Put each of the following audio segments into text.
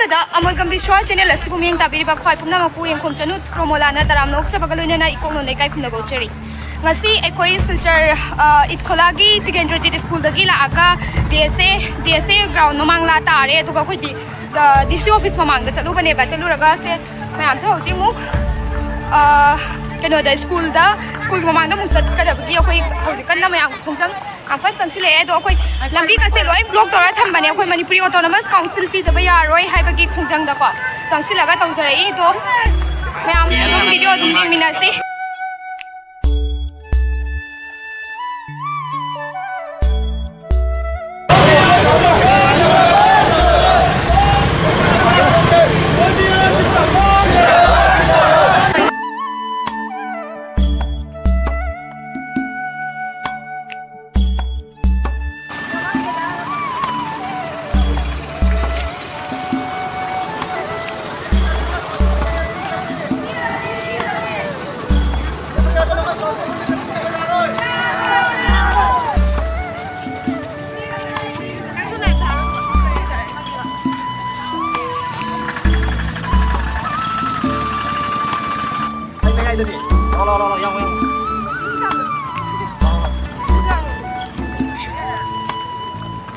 ꯑꯍꯥꯟꯕꯗ ꯑꯃꯣꯏꯒꯝ ꯕꯤꯁ꯭ꯋꯥ ꯆꯦꯅꯦꯜ ꯑꯁꯤꯕꯨ ꯃꯤꯌꯦꯡ ꯇꯥꯕꯤꯔꯤꯕ ꯈ꯭ꯋꯥꯏ ꯄꯨꯝꯅꯃꯛꯄꯨ ꯌꯦꯡꯈꯣꯝ ꯆꯅꯨ ꯄ꯭ꯔꯣꯃꯣꯂꯥꯅ ꯇꯔꯥꯝꯅ ꯑꯣꯛꯆꯕꯒ ꯂꯣꯏꯅꯅ ꯏꯀꯣꯛꯅꯣ ꯂꯩꯀꯥꯏ ꯈꯨꯝꯅ ꯒꯧꯆꯔꯤ ngasi ꯑꯩꯈꯣꯏ ꯁꯤꯜꯆꯔ ꯏꯠꯈꯣꯂꯥꯒꯤ ꯇꯤꯀꯦꯟꯗ꯭ꯔꯖꯤꯠ ꯁ꯭ꯀꯨꯜꯗꯒꯤ ꯂꯥꯛꯑꯒ ꯗꯤ ꯑꯦꯁ ꯑꯦ ꯗꯤ ꯑꯦꯁ ꯑꯦ ꯒ꯭ꯔꯥꯎꯟ ꯃꯃꯥꯡ ꯂꯥ ꯇꯥꯔꯦ ꯑꯗꯨꯒ ꯑꯩꯈꯣꯏꯗꯤ ꯗꯤ ꯁꯤ ꯑꯣꯐꯤꯁ ꯃꯃꯥꯡꯗ ꯆꯠꯂꯨꯕꯅꯦꯕ ꯆꯠꯂꯨꯔꯒ ꯁꯦ ꯃꯌꯥꯝꯁꯦ ꯍꯧꯖꯤꯛ ꯑꯃꯨꯛ ꯀꯩꯅꯣꯗ ꯁ꯭ꯀꯨꯜꯗ ꯁ꯭ꯀꯨꯜꯒꯤ ꯃꯃꯥꯡꯗ ꯑꯃꯨꯛ ꯆꯠꯀꯗꯕꯒꯤ ꯑꯩꯈꯣꯏ ꯍꯧꯖꯤꯛ ꯀꯟꯅ ꯃꯌꯥꯝ ꯈꯣꯡꯖꯪ ꯌꯥꯝ ꯀꯟꯅ ꯆꯪꯁꯤꯜꯂꯛꯑꯦ ꯑꯗꯣ ꯑꯩꯈꯣꯏ ꯂꯝꯕꯤꯒꯁꯦ ꯂꯣꯏ ꯕ꯭ꯂꯣꯛ ꯇꯧꯔ ꯊꯝꯕꯅꯦ ꯑꯩꯈꯣꯏ ꯃꯅꯤꯄꯨꯔꯤ ꯑꯣꯇꯣꯅꯣꯃꯁ ꯀꯥꯎꯟꯁꯤꯜ ꯄꯤꯗꯕ ꯌꯥꯔꯣꯏ ꯍꯥꯏꯕꯒꯤ ꯈꯣꯡꯖꯪꯗꯀꯣ ꯆꯪꯁꯤꯜꯂꯒ ꯇꯧꯖꯔꯛꯏ ꯑꯗꯣ ꯃꯌꯥꯝ ꯑꯗꯨꯝ ꯚꯤꯗꯤꯑꯣ ꯑꯗꯨꯝ ꯌꯦꯡꯃꯤꯟꯅꯁꯤ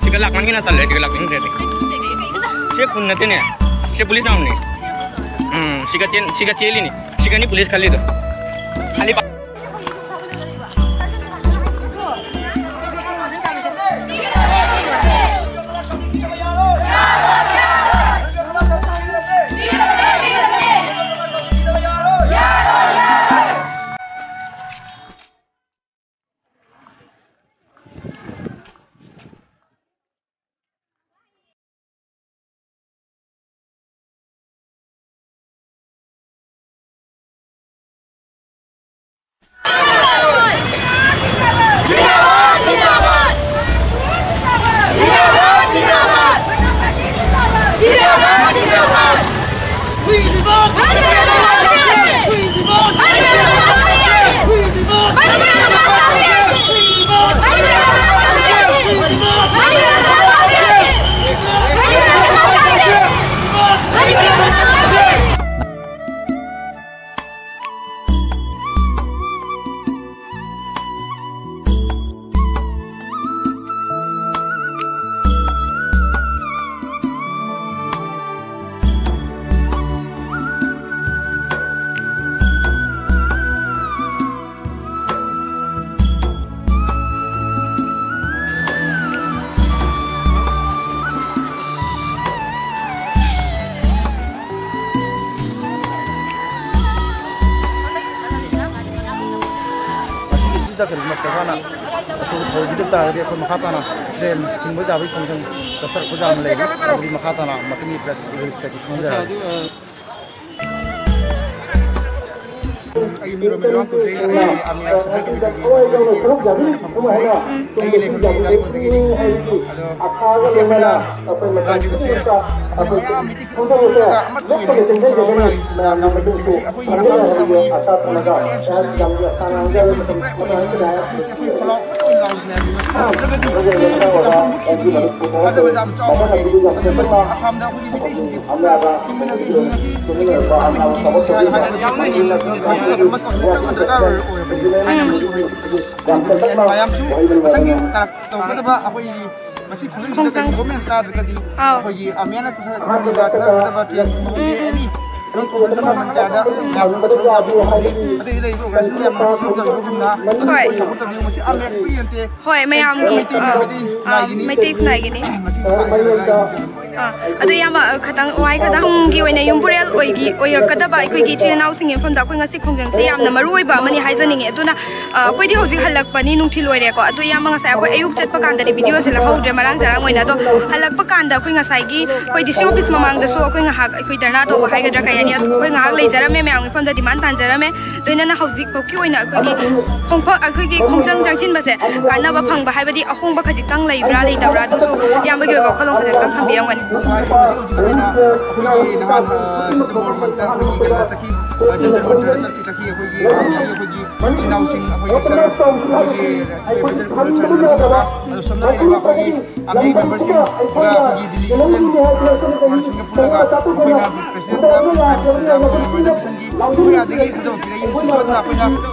tiga lakman kena tal tiga lakman kena siapa pun nanti ni. Siapa polis nama ni. Hmm siapa cel siapa celi ni. Siapa ni polis kali tu. Kali pak ꯁꯤꯗ ꯀꯔꯤꯒꯨꯝꯕ ꯁꯔꯀꯥꯔꯅ ꯑꯩꯈꯣꯏꯕꯨ ꯊꯧꯕꯤꯗꯕ ꯇꯥꯔꯒꯗꯤ ꯑꯩꯈꯣꯏ ꯃꯈꯥ ꯇꯥꯅ ꯇ꯭ꯔꯦꯟ ꯊꯤꯡꯕ ꯌꯥꯕꯒꯤ ꯈꯣꯡꯖꯪ ꯆꯠꯊꯔꯛꯄ ꯌꯥꯝꯅ ꯂꯩꯔꯤ ꯑꯗꯨꯒꯤ ꯃꯈꯥ ꯇꯥꯅ ꯃꯇꯨꯡꯒꯤ ꯄ꯭ꯔꯦꯁ ꯔꯤꯂꯤꯁꯇꯒꯤ ꯈꯪꯖꯔꯒꯦ మీరు మీ వంతు చేయండి అమ్మ ఆ ꯃꯁꯤ ꯈꯣꯡꯖꯪꯁꯤꯗ ꯒꯣꯔꯃꯦꯟ ꯇꯥꯗ꯭ꯔꯒꯗꯤ ꯑꯩꯈꯣꯏꯒꯤ ꯑꯃꯤꯌꯥꯅ ꯆꯠꯊꯔꯤꯕ ꯆꯠꯊꯔꯛꯀꯗꯕ ꯇ꯭ꯔꯦꯟꯒꯨꯝꯕ ꯑꯦꯅꯤ खतंग वाई खतंग की ओइने युमबुरेल ओइगी ओइरकदबा अखोइ की इचिन नाउ सिंगे फम दा अखोइ ngasi khongjang se yamna maru oiba mani haijaninge aduna koi di hoji halak pani nungthil oire ko adu yam ngasa akhoi ayuk chatpa kanda ri video se lahaudre marang jarang oina do halak pa kanda akhoi ngasai gi koi di si office mamang da su akhoi nga hak akhoi darna to ba haiga dra kayani akhoi nga hak lei jarame me ang fam da diman tan jarame doina na hoji ko ki oina akhoi gi khongpa akhoi gi khongjang jangchin ba se kana ba phang ba haibadi ahong ba khajik tang lei bra lei da bra du su yam ba gi ba kholong khajik tang tham bi angwan ꯑꯩꯈꯣꯏꯒꯤ ꯅꯍꯥꯟ September ꯃꯟꯇ ꯑꯩꯈꯣꯏꯒꯤ ꯀꯩꯅꯣ ꯆꯠꯈꯤ ꯖꯟꯇꯔ ꯃꯟꯇꯔ ꯆꯠꯈꯤ ꯆꯠꯈꯤ ꯑꯩꯈꯣꯏꯒꯤ ꯑꯩꯈꯣꯏꯒꯤ ꯏꯆꯤꯟ ꯏꯅꯥꯎꯁꯤꯡ ꯑꯩꯈꯣꯏꯒꯤ ꯁꯔ ꯑꯩꯈꯣꯏꯒꯤ ꯁꯨꯄꯔꯚꯥꯏꯖꯔ ꯈꯨꯜ ꯁꯔ ꯅꯤꯡꯁꯤꯡꯕ ꯑꯗꯨ ꯁꯣꯝꯗ ꯂꯩꯔꯤꯕ ꯑꯩꯈꯣꯏꯒꯤ ꯑꯥꯔꯃꯤ ꯃꯦꯝꯕꯔꯁꯤꯡꯒ ꯑꯩꯈꯣꯏꯒꯤ ꯗꯤꯜꯂꯤ ꯏꯁꯇꯨꯗꯦꯟ ꯄꯨꯜꯂꯒ ꯑꯩꯈꯣꯏꯅ ꯄ꯭ꯔꯦꯁꯤꯗꯦꯟꯇ ꯃꯦꯃꯣꯔꯤꯌꯦꯜ ꯃꯤꯁꯟꯒꯤ ꯑꯩꯈꯣꯏ ꯑꯗꯒꯤ ꯊꯥꯖꯕ ꯄꯤꯔꯛꯏ ꯃꯁꯤ ꯁꯣꯏꯗꯅ ꯑꯩꯈꯣꯏꯅ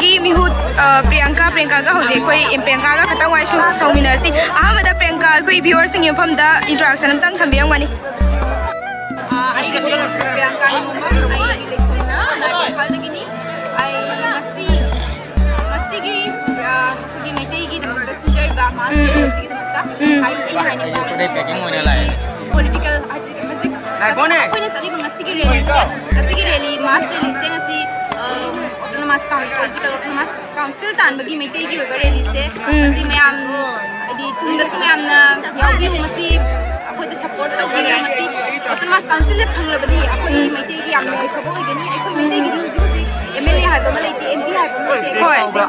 की मिहुत प्रियंका प्रियंका का होजे कोई प्रियंका का खत्म हुआ इशू सौ मिनट से आहम द प्रियंका कोई व्यूअर्स के फॉर्म द इंट्रोडक्शन हम तंग खम बियंग वानी आ आई के प्रियंका आई आई मस्ती मस्ती की की मिटे की सिंगर बा मास्टर की तो आई इन आईने पॉलिटिकल आज मस्ती ना कौन कोई ने मस्ती के रैली मस्ती के रैली मास्टर लिखते सी mas political council tan bagi meeting di beberapa ni hmm. mesti mayam di tunda si mayam na mesti aku tu support hmm. lagi mesti. Mas council le panggil bagi aku meeting di yang ni aku boleh gini aku meeting bra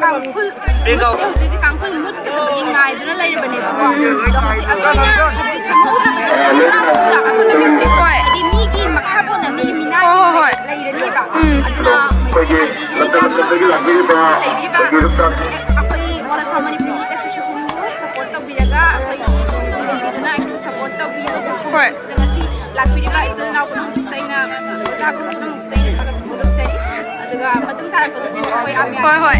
bingau ji kang phun mut ke ta bing ngai dura lai ba ne ba ko ji sam ko ta ba ne ba ko la ko ne ke ko di mi ki ma kha bo na mi mi na lai ra ne ba aduna ko ji ta ta ta ji la ki ba ko ji ta ko i wala sa mani ni ka shi shi ni support ta bi daga ko i bi na ki support ta bi ko ko daga si la pi ba i na ko ni sai na ta ko ni sai na ka ko ni sai aduna ma tung ta ko ni ko i am ya hoi hoi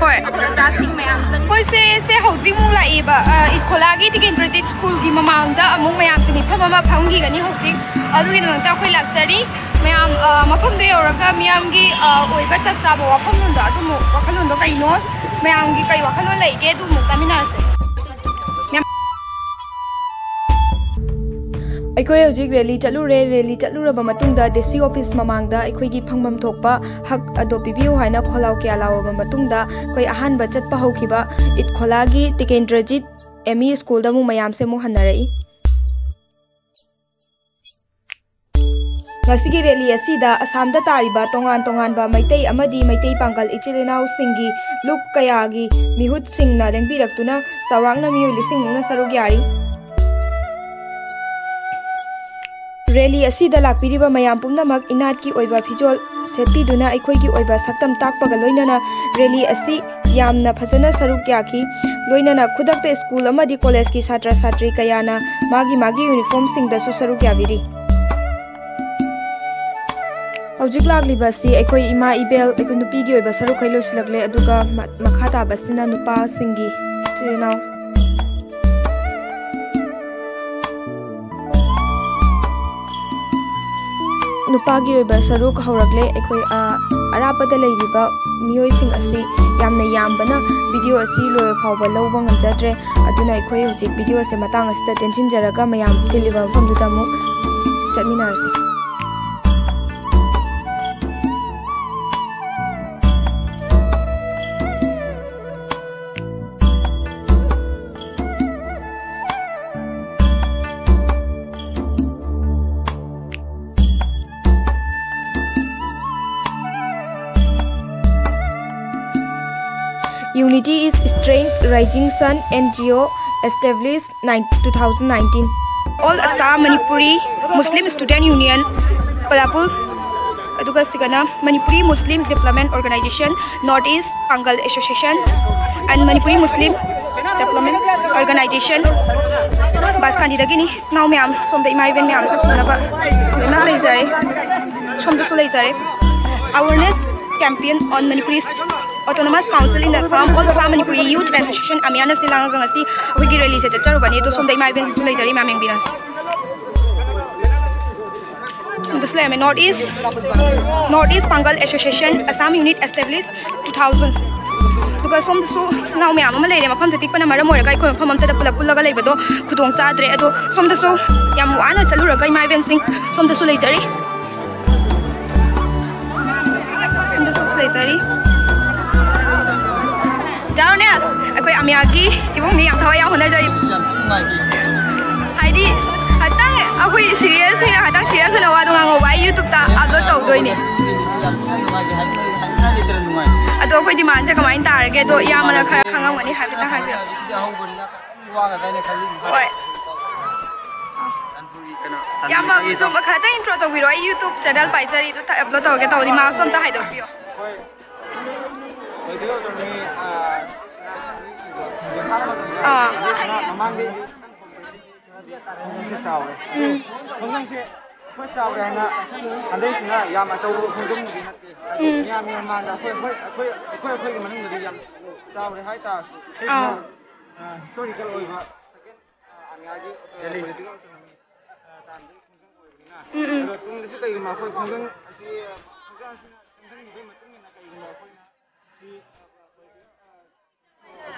khoi ta ting me am san koi se se ho ji mu lai ba it khola gi tik in british school gi ma mang da among me am sini phama ma phang gi gani ho ji adu gi nang ta khoi lak chari me am ma pham de yor ka mi cái, gi oi ba cha cha ba wa pham nun da adu mu wa khalun do kai no me am gi cái wa khalun lai ge du mu ta mi na se ꯑꯩꯈꯣꯏ ꯍꯧꯖꯤꯛ rally ꯆꯠꯂꯨꯔꯦ rally ꯆꯠꯂꯨꯔꯕ ꯃꯇꯨꯡꯗ ꯗꯤ ꯁꯤ office ꯃꯃꯥꯡꯗ ꯑꯩꯈꯣꯏꯒꯤ ꯐꯪꯐꯝ ꯊꯣꯛꯄ ꯍꯛ ꯑꯗꯣ ꯄꯤꯕꯤꯌꯨ ꯍꯥꯏꯅ ꯈꯣꯜꯂꯥꯎ ꯀꯌꯥ ꯂꯥꯎꯔꯕ ꯃꯇꯨꯡꯗ ꯑꯩꯈꯣꯏ ꯑꯍꯥꯟꯕ ꯆꯠꯄ ꯍꯧꯈꯤꯕ ꯏꯠꯈꯣꯂꯥꯒꯤ ꯇꯤꯀꯦꯟꯗ꯭ꯔꯖꯤꯠ ꯑꯦꯝ ꯏ ꯁ꯭ꯀꯨꯜꯗ ꯑꯃꯨꯛ ꯃꯌꯥꯝꯁꯦ ꯑꯃꯨꯛ ꯍꯟꯅꯔꯛꯏ ꯉꯁꯤꯒꯤ ꯔꯦꯂꯤ ꯑꯁꯤꯗ ꯑꯁꯥꯝꯗ ꯇꯥꯔꯤꯕ ꯇꯣꯉꯥꯟ ꯇꯣꯉꯥꯟꯕ ꯃꯩꯇꯩ ꯑꯃꯗꯤ ꯃꯩꯇꯩ ꯄꯥꯡꯒꯜ ꯏꯆꯤꯜ ꯏꯅꯥꯎꯁꯤꯡꯒꯤ ꯂꯨꯞ ꯀꯌꯥꯒꯤ ꯃꯤꯍꯨꯠꯁꯤꯡꯅ ꯂꯦꯡꯕꯤꯔꯛꯇꯨꯅ ꯆꯥꯎꯔꯥꯛꯅ ꯃꯤꯑꯣꯏ ꯂꯤꯁꯤꯡꯃꯨꯛꯅ ꯁꯔꯨꯛ ꯌꯥꯔꯤ ꯔꯦꯂꯤ ꯑꯁꯤꯗ ꯂꯥꯛꯄꯤꯔꯤꯕ ꯃꯌꯥꯝ ꯄꯨꯝꯅꯃꯛ ꯏꯅꯥꯠꯀꯤ ꯑꯣꯏꯕ ꯐꯤꯖꯣꯜ ꯁꯦꯠꯄꯤꯗꯨꯅ ꯑꯩꯈꯣꯏꯒꯤ ꯑꯣꯏꯕ ꯁꯛꯇꯝ ꯇꯥꯛꯄꯒ ꯂꯣꯏꯅꯅ ꯔꯦꯂꯤ ꯑꯁꯤ ꯌꯥꯝꯅ ꯐꯖꯅ ꯁꯔꯨꯛ ꯌꯥꯈꯤ ꯂꯣꯏꯅꯅ ꯈꯨꯗꯛꯇ ꯁ꯭ꯀꯨꯜ ꯑꯃꯗꯤ ꯀꯣꯂꯦꯖꯀꯤ ꯁꯥꯇ꯭ꯔ ꯁꯥꯇ꯭ꯔꯤ ꯀꯌꯥꯅ ꯃꯥꯒꯤ ꯃꯥꯒꯤ ꯌꯨꯅꯤꯐꯣꯔꯝꯁꯤꯡꯗꯁꯨ ꯁꯔꯨꯛ ꯌꯥꯕꯤꯔꯤ ꯍꯧꯖꯤꯛ ꯂꯥꯛꯂꯤꯕ ꯑꯁꯤ ꯑꯩꯈꯣꯏ ꯏꯃꯥ ꯏꯕꯦꯜ ꯑꯩꯈꯣꯏ ꯅꯨꯄꯤꯒꯤ ꯑꯣꯏꯕ ꯁꯔꯨꯛꯈꯩ ꯂꯣꯏꯁꯤꯜꯂꯛꯂꯦ ꯑꯗꯨꯒ ꯃꯈꯥ ꯇꯥꯕꯁꯤꯅ ꯅꯨꯄꯥꯁꯤꯡꯒꯤ ꯏꯆꯤꯜ ꯏꯅꯥꯎ ꯅꯨꯄꯥꯒꯤ ꯑꯣꯏꯕ ꯁꯔꯨꯛ ꯍꯧꯔꯛꯂꯦ ꯑꯩꯈꯣꯏ ꯑꯔꯥꯞꯄꯗ ꯂꯩꯔꯤꯕ ꯃꯤꯑꯣꯏꯁꯤꯡ ꯑꯁꯤ ꯌꯥꯝꯅ ꯌꯥꯝꯕꯅ ꯚꯤꯗꯤꯑꯣ ꯑꯁꯤ ꯂꯣꯏꯕ ꯐꯥꯎꯕ ꯂꯧꯕ ꯉꯝꯖꯗ꯭ꯔꯦ ꯑꯗꯨꯅ ꯑꯩꯈꯣꯏ ꯍꯧꯖꯤꯛ ꯚꯤꯗꯤꯑꯣ ꯑꯁꯦ ꯃꯇꯥꯡ ꯑꯁꯤꯗ ꯇꯦꯟꯁꯤꯟꯖꯔꯒ ꯃꯌꯥꯝ ꯇꯤꯜꯂꯤꯕ ꯃꯐꯝꯗꯨꯗ ꯑꯃꯨꯛ ꯆꯠꯃꯤꯟꯅꯔꯁꯤ Unity is Strength Rising Sun NGO established 2019. All Assam Manipuri Muslim Student Union Palapul aduga sigana Manipuri Muslim Development Organization North East Pangal Association and Manipuri Muslim Development Organization Baskandi dagini now ma'am som da imai ven ma'am so sunaba na leizare som da so leizare awareness campaign on Manipuri Autonomous Council in the Assam All Assam Manipuri Youth Association Amiana Silanga ngasi wigi rally se chacharubani to somdai mai ben sulai jari mameng binas this lame North East North East Pangal Association Assam Unit established 2000 duga som su sinau me ama leire mafam se pikpana mara mora kai khon famam ta pula pula ga leiba do khudong cha dre ado som da su yam wana haidi hatang akoi serious ni hatang serious na wa do ngango wa youtube ta upload tau doi ni ꯑꯗꯣ ꯑꯩꯈꯣꯏ ꯗꯤꯃꯥꯟꯁꯦ ꯀꯃꯥꯏꯅ ꯇꯥꯔꯒꯦ ꯑꯗꯣ ꯏꯌꯥꯝꯕꯅ ꯈꯔ ꯈꯪꯉꯝꯒꯅꯤ ꯍꯥꯏꯐꯦꯠꯇꯪ ꯍꯥꯏꯕꯤꯌꯨ ꯍꯣꯏ ꯏꯌꯥꯝꯕ ꯁꯨꯝ ꯈꯔꯇꯪ ꯏꯟꯇ꯭ꯔꯣ ꯇꯧꯕꯤꯔꯣ ꯑꯩ ꯌꯨꯇꯨꯕ ꯆꯦꯅꯦꯜ ꯄꯥꯏꯖꯔꯤꯗꯣ ꯑꯞꯂꯣꯗ ꯇꯧꯔꯒꯦ ꯇꯧꯕꯗꯤ ꯃꯥꯔꯛꯁ ꯑꯝꯇ ꯍꯥꯏꯗꯣꯛꯄꯤꯌꯣ à nó mang đi chào ừ. Hãy subscribe cho kênh Ghiền Mì Gõ Để không bỏ lỡ những video hấp dẫn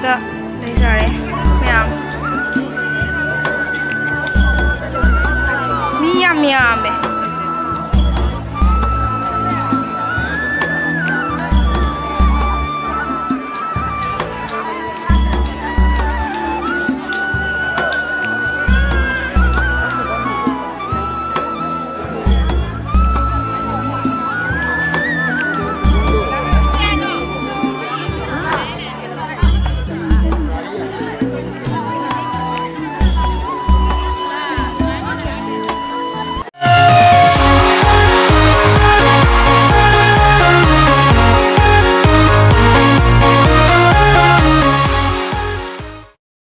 的那啥嘞，没有，米呀米呀呗。